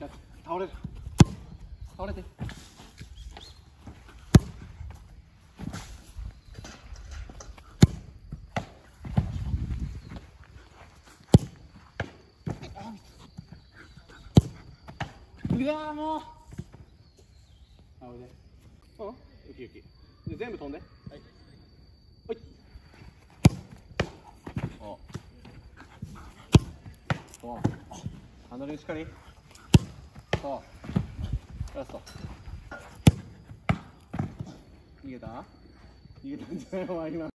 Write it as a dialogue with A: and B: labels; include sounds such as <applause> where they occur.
A: れる。倒れて。うわーもう。あおいで。うんよきよきで全部飛んで。はい。はい。お。お。ハンドリングしっかり 더 알았어. 이게 다? 이게 단자야 <laughs> 와이나